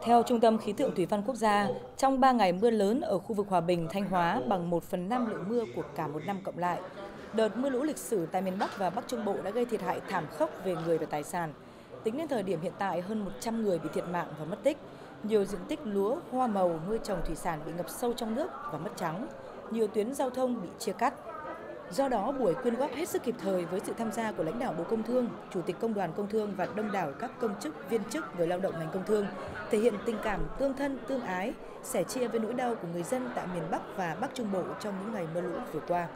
Theo Trung tâm Khí tượng Thủy văn Quốc gia, trong 3 ngày mưa lớn ở khu vực Hòa Bình, Thanh Hóa bằng 1 phần 5 lượng mưa của cả một năm cộng lại, đợt mưa lũ lịch sử tại miền Bắc và Bắc Trung Bộ đã gây thiệt hại thảm khốc về người và tài sản. Tính đến thời điểm hiện tại, hơn 100 người bị thiệt mạng và mất tích. Nhiều diện tích lúa, hoa màu, nuôi trồng thủy sản bị ngập sâu trong nước và mất trắng. Nhiều tuyến giao thông bị chia cắt. Do đó, buổi quyên góp hết sức kịp thời với sự tham gia của lãnh đạo Bộ Công Thương, Chủ tịch Công đoàn Công Thương và đông đảo các công chức, viên chức, người lao động ngành công thương, thể hiện tình cảm tương thân, tương ái, sẻ chia với nỗi đau của người dân tại miền Bắc và Bắc Trung Bộ trong những ngày mưa lũ vừa qua.